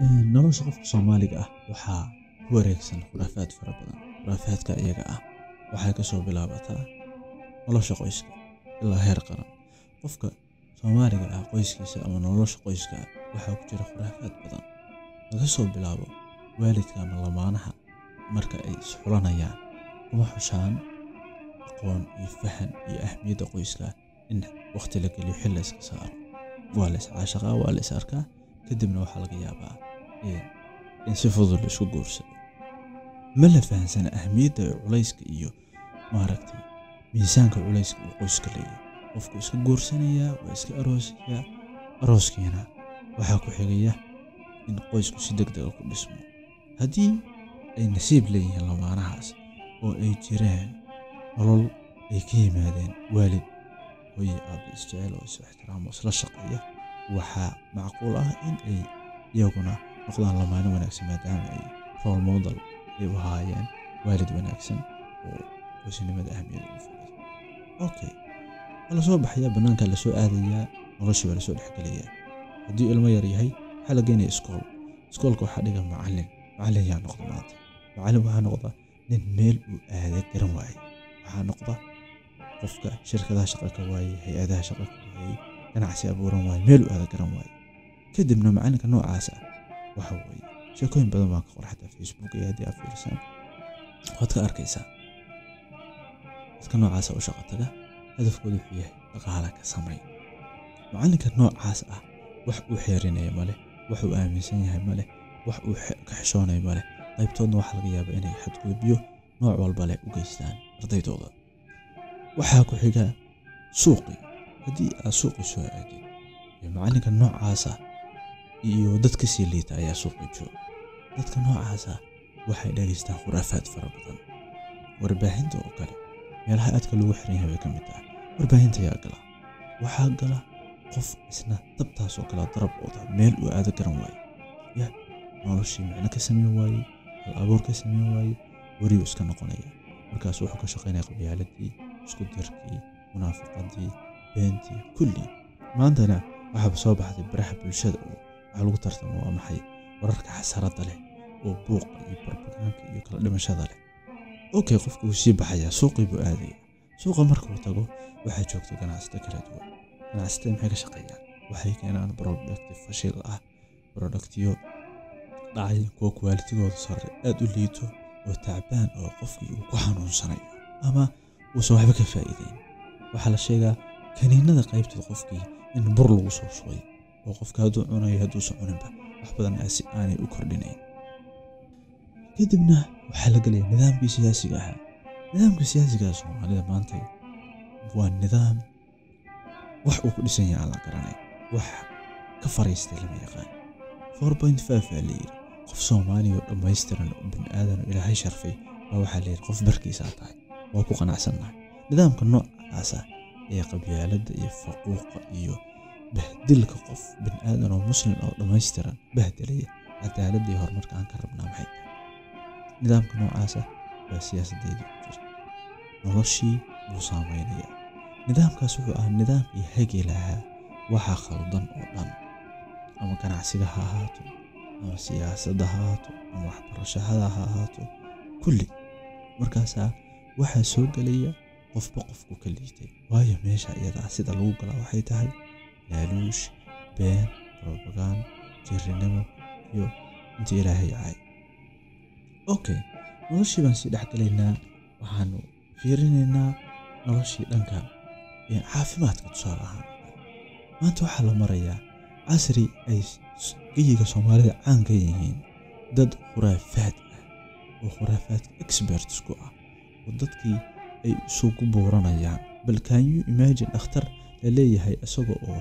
nolosha qofka soomaaliga ah waxaa ku wareegsan khuraafaad fara badan. Khuraafaadka iyaga ah waxay ka soo bilaabataa nolosha qoyska ilaa heer qaran. Qofka soomaaliga ah qoyskiisa ama nolosha qoyska ah waxaa ku jira khuraafaad badan laga soo bilaabo waalidka ama lamaanaha marka ay isxulanayaan kuma xushaan aqoon iyo fahan iyo ahmiyadda qoyska in waqti la geliyo xil la iska saaro. Waa la iscaashaqaa waa la is arkaa kadibna waxaa laga yaabaa in si fudud la isku guursado. Ma la fahansana ahmiyadda culayska iyo maaragtay miisaanka culayska uu qoyska leeyahay qofku iska guursanayaa waa iska aroosaya arooskiina waxaa ku xigaya in qoysku si deg dega ku dhismo. Haddii ay nasiib leeyihiin lamaanahaas oo ay jiraan nolol ay ka yimaadeen waalid hooye aabba isjecel oo is ixtiraamo isla shaqeeya waxaa macquul ah in ay iyaguna noqdaan lamaano wanaagsan maadaama ay role model ay u ahaayeen waalid wanaagsan oo qoysnimada ahmiyada u fugay okay waa la soo baxayaa bannaanka la soo aadayaa noloshii baa la soo dhexgelayaa haddii ilmo yar yahay waxaa la geenaya iskool. Iskoolka waxaa dhiga macallin. Macallin yaa noqda maanta. Macallin waxaa noqda nin meel uu aada garan waaye. Waxaa noqda qofka shirkadaha shaqa ka waayey hay'adaha shaqa ka waayey ganacsi abuuran waaye meel uu aada garan waaye. Kadibna macallinka noocaas ah waxa weeye sheekooyin badan baa ka qora xataa facebook iyo haddii aad fiirsaan waad ka arkaysaa. Dadka noocaasa u shaqa taga hadafkoodu wuxuu yahay dhaqaala ka samay. Macallinka noocaas ah wax uu xeerinaya maleh wax uu aaminsan yahay maleh wax uu ka xishoonaya maleh qaybtoodna waxaa laga yaabaa inay xadgudubyo nooc walba leh u geystaan ardaydooda waxaa ku xiga suuqi haddii aad suuqi soo aadid macallinka noocaasa iyo dad ka sii liita ayaa suuqi jooga dadka noocaasa waxay dhegaystaan khuraafaad fara badan. Warbaahinta oo kale meelaha aadka lagu xiran yahay bay ka mid tahay. Warbaahinta ayaa gala waxaa gala qof isna dabtaas oo kale darab ooda meel uu aada garan waaye ya noloshii macno ka sameyn waaye hal abuur ka sameyn waaye weriyuu iska noqonaya markaas wuxuu ka shaqaynaya qabyaaladii isku dirkii munaafiqadii beentii kulli. Maantana waxaaba soo baxday baraha bulshada oo waxaa lagu tartamo waa maxay? Wararka xasaradda leh oo buuqa iyo barbagaanka iyo kala dhimashada leh. Okay qofka wuu sii baxayaa. Suuqii buu aadaya suuqa markuu tago waxaa joogta ganacsata kala duwan. Ganacsatada maxay ka shaqeeyaan? Waxay keenaan producti fashil ah productyo dhacay kuwa kwaalitigooda sare aad u liito oo tacbaan oo qofkii uu ku xanuunsanayo ama uusan waxba ka faa'iideyn waxaa la sheegaa kaniinada qaybtood qofkii in bur lagu soo shubay oo qofka hadduu cunayo hadduusan cuninba wax badan si aanay u kordhinayn. Kadibna waxaa la gelaya nidaamkii siyaasiga ahaa. Nidaamka siyaasiga soomaalida maanta waa nidaam wax uu ku dhisan yahay aan la garanay. Wax ka fariistay lama yaqaan. Four point five baa layidhi qof soomaaliya oo dhammaystiran oo bini aadan oo ilaahay sharfay baa waxaa layidhi qof barkiisaa tahay waa ku qanacsannahay nidaamka noocaasa ee qabyaaladda iyo faquuqa iyo bahdilka qof bini aadan oo muslim oo dhammaystiran bahdelaya cadaaladda iyo horumarka aan ka rabnaa maxay? Tahay nidaamka noocaasa baa siyaasaddeedii ku jirta noloshii buu saameynayaa. Nidaamkaas wuxuu ahaa nidaamkii hagi lahaa waxa khaldan oo dhan ama ganacsiga ha ahaato ama siyaasadda ha ahaato ama waxbarashada ha ahaato kulli. Markaasaa waxaa soo gelaya qofba qofku ka liitay waayo meesha iyadaa sida lagu galaa waxay tahay laaluush been robagaan jirinimo iyo intii ilaahay yahay okay noloshii baan sii dhex galaynaa. Waxaanu fiirinaynaa noloshii dhanka caafimaadka tusaale ahaan. Maanta waxaa la marayaa casri ay geyiga soomaalida caan ka yihiin dad khuraafaad ah oo khuraafaadka experts ku ah oo dadkii ay isugu buuranayaan. Bal can you imagine dhakhtar la leeyahay isaga oo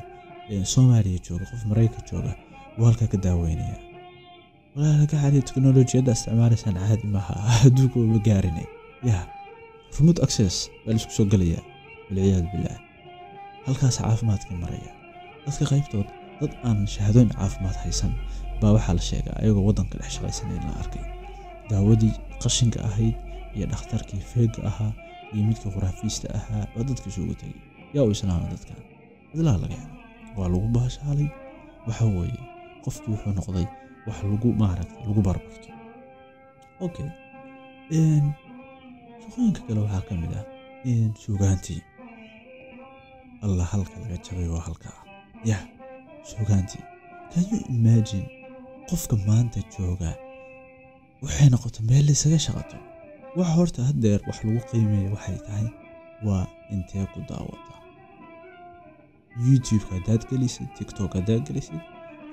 soomaaliya jooga qof maraykan jooga wuu halkaa ka daaweynaya? Xali teknolojiyadda isticmaalaysaan caadi maaha. Adduunka uma gaarinay. Ya remote access baa la isku soo gelayaa. Walciyaadu billaah. Halkaas caafimaadkii maraya. Dadka qaybtood dad aan shahaadooyin caafimaad haysan baa waxaa la sheegaa ayagoo waddanka dhex shaqaysanayn la arkay. Daawadii qashinka ahayd iyo dhakhtarkii feega ahaa iyo midka khuraafiista ahaa baa dadka isugu tegay yaa u islaama dadkan idlaa laga helo. Waa lagu baashaalay waxa weeye qofkii wuxuu noqday wax lagu maaragta lagu barbarto. Okay shaqooyinka kale waxaa ka mid ah suugaantii. Allah halka laga jabay waa halka. Ah yah suugaantii. Can you imagine qofka maanta jooga? Waxay noqotay meel laysaga shaqato waxa horta haddeer wax lagu qiimeeya waxay tahay waa intee ku daawata? Youtube haddaad gelisid tiktok haddaad gelisid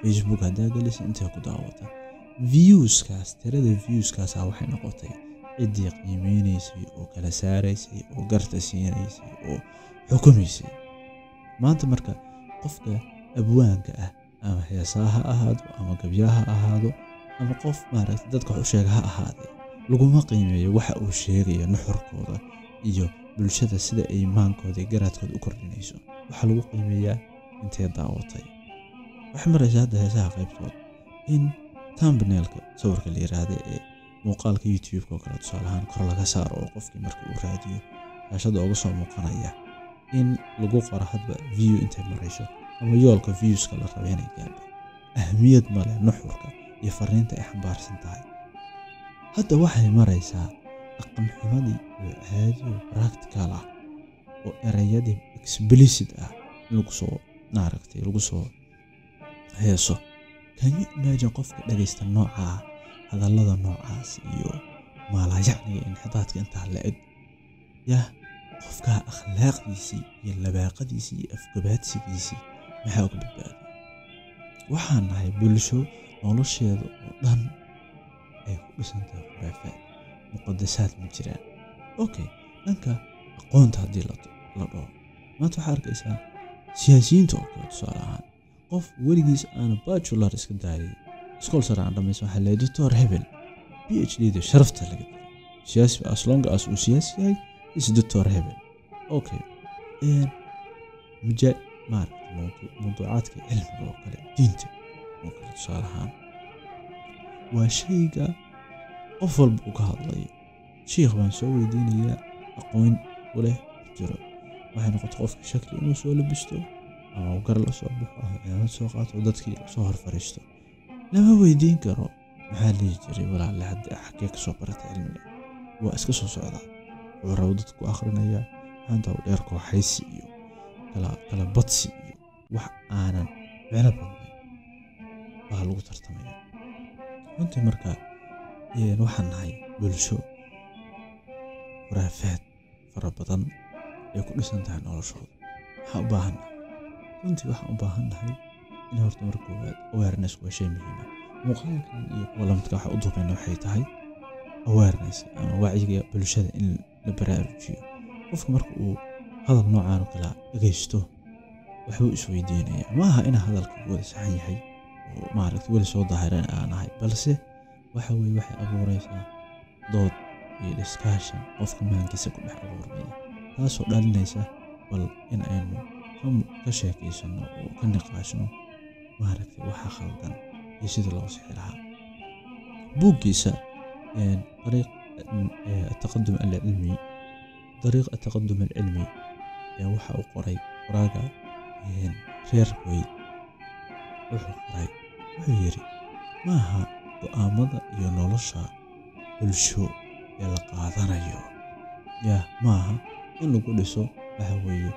facebook haddaad gelisid intee ku daawata? Viewskaas tirada viewskaasaa waxay noqotay ciddii qiimeynaysay oo kala saaraysay oo garta siinaysay oo xukumaysay maanta marka qofka abwaanka ah ama heesaa ha ahaado ama gabyaa ha ahaado ama qof maaragta dadka wax u sheega ha ahaadee laguma qiimeeyo waxa uu sheegayo nuxurkooda iyo bulshada sida ay maankooda iyo garaadkooda u kordhinayso. Waxaa lagu qiimeeyaa intee daawatay? Waxay maraysaa hadda heesaha qaybtood. In thumbnailka sawirka la yiraahda ee muuqaalka youtube-ka oo kale tusaale ahaan kor laga saaro oo qofkii marka uu raadiyo shaashada uga soo muuqanaya in lagu qoro hadba view intay marayso ama yoolka viewska la raba inay gaadho. Ahmiyad male nuxurka iyo fariinta ay xambaarsan tahay hadda waxay maraysaa dhaqan xumadii oo caadi oo practical ah oo erayadii explicit ah in lagu soo maaragtay lagu soo heeso. Can you imagine qofka dhagaysta noocaa hadallada noocaas iyo maalayacniga inxidaadka intaa la eg yah qofkaa akhlaaqdiisii iyo labaaqadiisii iyo afgabaadsigiisii maxaa uga badbaadiya waxaan nahay bulsho nolosheeda oo dhan ay ku dhisan tahay khuraafaad muqadasaad ma jiraan okay dhanka aqoonta haddii la dhaho. Maanta waxaa arkaysaa siyaasiyiinta oo kale tusaale ahaan. Qof weligiis aana bajular iska daayay. Iskool sare aan dhamaysan waxaa leeyahay doctor hebel b h d da sharafta laga dilay siyaasi as long as uu siyaasi yahay is doctor hebel okay maja mawduucaadka cilmiga oo kale diinta oo kale tusaale ahaan waa shayga qof walba uu ka hadlayo. Shiikh baan soo weydiinayaa aqoon u leh jiro. Waxay noqotay qofka shakli inuu soo labisto ama uu gar la soo baxo ama cimaamad soo qaato oo dadkii soo hor fariisto lama weydiin karo. Maxaa lihi jiray? Walaalle hadda xaggee ka soo barata cilmiga waa iska soo socdaa. Wuxuu rabo dadku ku akhrinayaa maanta uu dheer kooxaysi iyo kala badsi iyo wax aanan micno badnayn. Baa lagu tartamaya runtii marka waxaan nahay bulsho khuraafaad fara badan ay ku dhisan tahay noloshooda waxaan u baahan runtii waxaan u baahan nahay in horta marka koowaad awareness waa shay muhiima muuqaalkan iyo kuwa lamidka waxa u duubeyna waxay tahay awareness ama wacyiga bulshada in la baraarujiyo. Qofka marka uu hadal noocaan oo kale dhegaysto waxbuu isweydiinaya ma aha ina hadalka wada saxan yahay oo maaragta weli soo daahiran aan ahay balse waxa weye waxay abuureysaa dood iyo discussion qofka maankiisa ku dhex abuurmaya taasoo dhalinaysa bal in aynu ka- ka sheekaysano oo ka niqaashno maaragtay waxa khaldan iyo sida loo sixi lahaa buuggiisa een, طريق آه، التقدم العلمي طريق التقدم العلمي ayaa waxa uu qoray qoraaga een, reer weyd wuxuu qoray wuxuu yidhi maaha go'aamada iyo nolosha bulsho ee la qaadanayo. Yaa maaha in lagu dhiso waxa weeye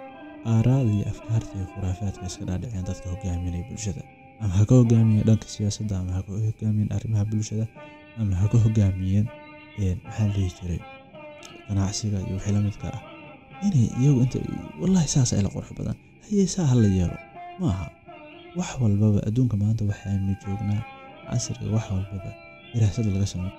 aaraada iyo afkaarta iyo khuraafaadka iska dhaadhiceen dadka hogaaminaya bulshada. Ama ha ka hogaamiyeen dhanka siyaasadda ama ha ka hogaamiyeen arrimaha bulshada ama ha ka hogaamiyeen een, maxaa la dhihi jiray ganacsiga iyo wixii la ah. Inay iyagu inta wallahi saas ay la qurux badan. Haye saa ha la yeelo. Maaha wax walbaba adduunka maanta waxaanu joognaa casriga wax walbaba diraasada laga sameeyo